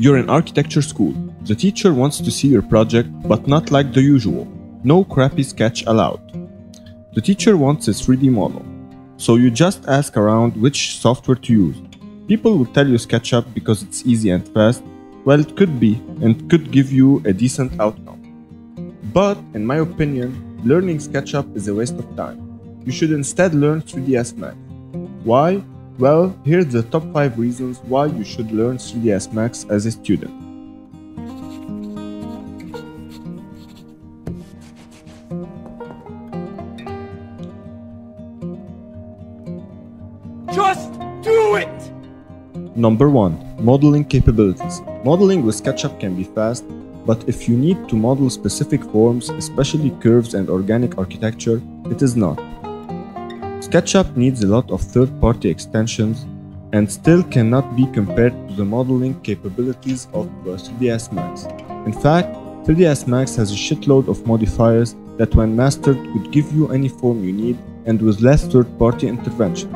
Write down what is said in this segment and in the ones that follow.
You're in architecture school. The teacher wants to see your project, but not like the usual. No crappy sketch allowed. The teacher wants a 3D model. So you just ask around which software to use. People will tell you SketchUp because it's easy and fast. Well, it could be and could give you a decent outcome. But, in my opinion, learning SketchUp is a waste of time. You should instead learn 3ds Max. Why? Well, here's the top 5 reasons why you should learn 3ds Max as a student. Just do it! Number 1. Modeling capabilities. Modeling with SketchUp can be fast, but if you need to model specific forms, especially curves and organic architecture, it is not. SketchUp needs a lot of third-party extensions and still cannot be compared to the modeling capabilities of uh, 3ds Max. In fact, 3ds Max has a shitload of modifiers that when mastered could give you any form you need and with less third-party intervention.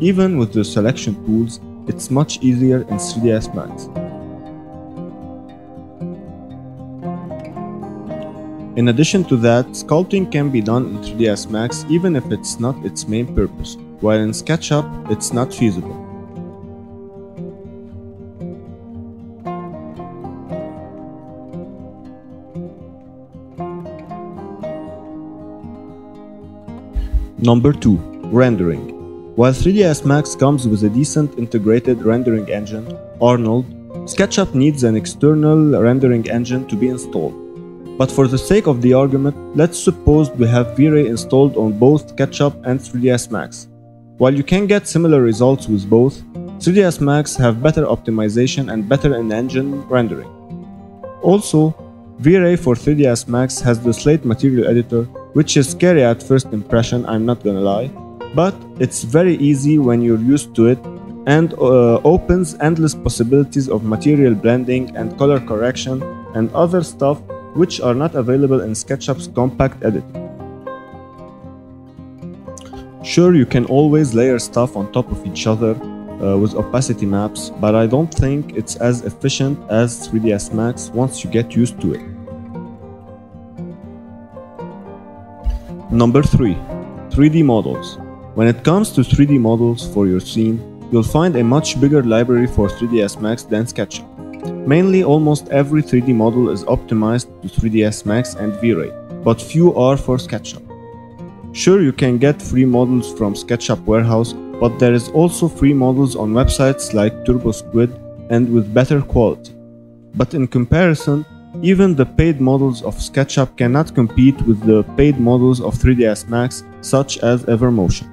Even with the selection tools, it's much easier in 3ds Max. In addition to that, sculpting can be done in 3ds Max even if it's not its main purpose, while in SketchUp it's not feasible. Number 2. Rendering. While 3ds Max comes with a decent integrated rendering engine, Arnold, SketchUp needs an external rendering engine to be installed. But for the sake of the argument, let's suppose we have V-Ray installed on both SketchUp and 3ds Max. While you can get similar results with both, 3ds Max have better optimization and better in-engine rendering. Also, V-Ray for 3ds Max has the Slate Material Editor, which is scary at first impression, I'm not gonna lie, but it's very easy when you're used to it and uh, opens endless possibilities of material blending and color correction and other stuff which are not available in SketchUp's compact editor. Sure, you can always layer stuff on top of each other uh, with opacity maps, but I don't think it's as efficient as 3ds Max once you get used to it. Number 3. 3D models. When it comes to 3D models for your scene, you'll find a much bigger library for 3ds Max than SketchUp. Mainly, almost every 3D model is optimized to 3ds Max and V-Ray, but few are for SketchUp. Sure, you can get free models from SketchUp Warehouse, but there is also free models on websites like TurboSquid and with better quality. But in comparison, even the paid models of SketchUp cannot compete with the paid models of 3ds Max, such as Evermotion.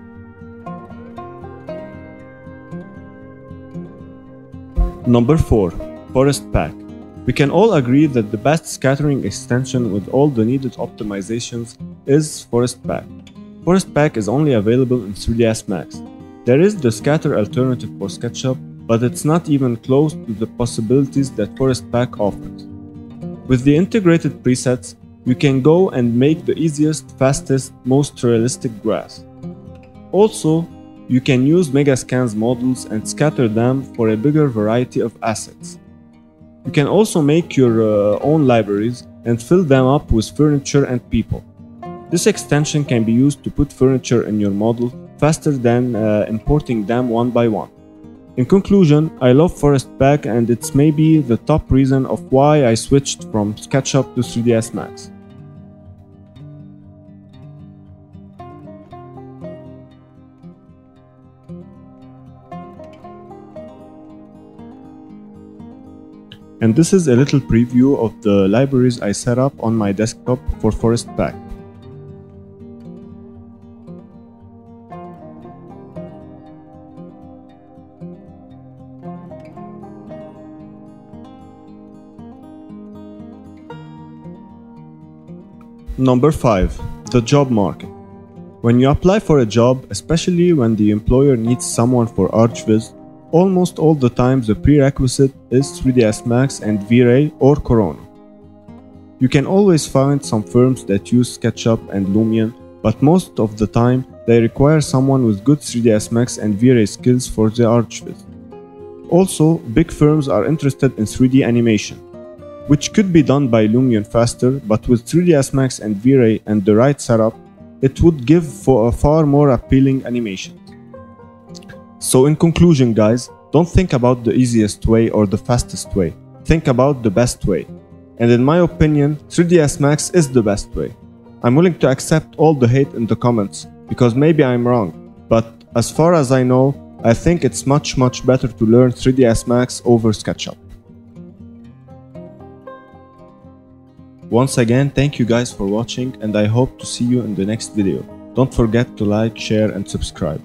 Number 4. Forest Pack. We can all agree that the best scattering extension with all the needed optimizations is Forest Pack. Forest Pack is only available in 3ds Max. There is the scatter alternative for SketchUp, but it's not even close to the possibilities that Forest Pack offers. With the integrated presets, you can go and make the easiest, fastest, most realistic grass. Also, you can use Megascans models and Skatter them for a bigger variety of assets. You can also make your uh, own libraries and fill them up with furniture and people. This extension can be used to put furniture in your model faster than uh, importing them one by one. In conclusion, I love Forest Pack and it's maybe the top reason of why I switched from SketchUp to 3ds Max. And this is a little preview of the libraries I set up on my desktop for Forest Pack. Number 5. The job market. When you apply for a job, especially when the employer needs someone for ArchViz, almost all the time the prerequisite is 3ds Max and V-Ray or Corona. You can always find some firms that use SketchUp and Lumion, but most of the time they require someone with good 3ds Max and V-Ray skills for the ArchViz. Also, big firms are interested in 3D animation, which could be done by Lumion faster, but with 3ds Max and V-Ray and the right setup, it would give for a far more appealing animation. So in conclusion guys, don't think about the easiest way or the fastest way, think about the best way. And in my opinion, 3ds Max is the best way. I'm willing to accept all the hate in the comments, because maybe I'm wrong, but as far as I know, I think it's much much better to learn 3ds Max over SketchUp. Once again, thank you guys for watching and I hope to see you in the next video. Don't forget to like, share and subscribe.